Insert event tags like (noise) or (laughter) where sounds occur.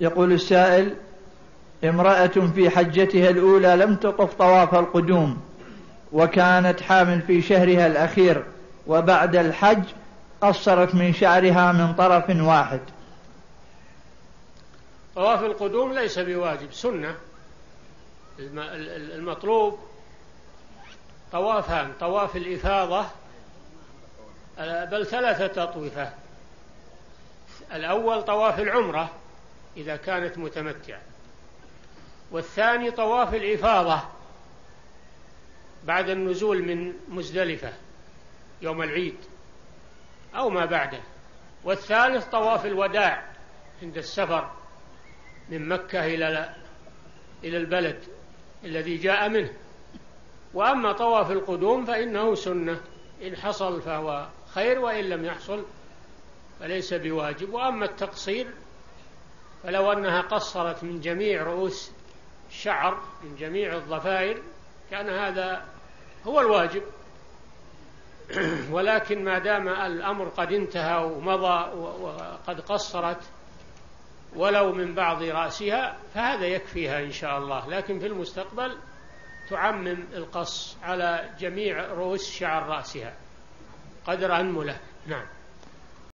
يقول السائل امرأة في حجتها الأولى لم تطف طواف القدوم وكانت حامل في شهرها الأخير وبعد الحج قصرت من شعرها من طرف واحد. طواف القدوم ليس بواجب سنة. المطلوب طوافان طواف الإفاضة بل ثلاثة تطويفات. الأول طواف العمرة إذا كانت متمتعة. والثاني طواف الإفاضة بعد النزول من مزدلفة يوم العيد أو ما بعده. والثالث طواف الوداع عند السفر من مكة إلى إلى البلد الذي جاء منه. وأما طواف القدوم فإنه سنة. إن حصل فهو خير وإن لم يحصل فليس بواجب. وأما التقصير فلو أنها قصرت من جميع رؤوس الشعر من جميع الضفائر كان هذا هو الواجب. (clears throat) ولكن ما دام الأمر قد انتهى ومضى وقد قصرت ولو من بعض رأسها فهذا يكفيها إن شاء الله. لكن في المستقبل تعمم القص على جميع رؤوس شعر رأسها قدر أنملة. نعم.